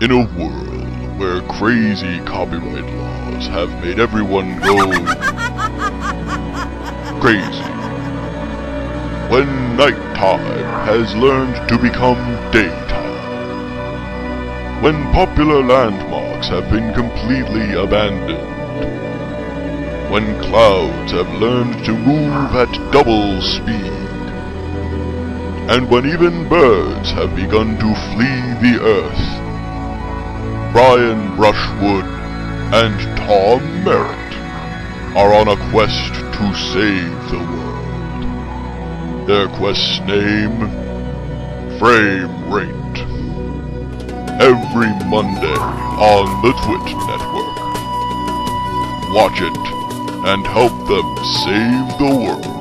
In a world where crazy copyright laws have made everyone go crazy. When nighttime has learned to become daytime. When popular landmarks have been completely abandoned. When clouds have learned to move at double speed. And when even birds have begun to flee the earth. Brian Brushwood and Tom Merritt are on a quest to save the world. Their quest's name, Framerate. Every Monday on the Twit Network. Watch it and help them save the world.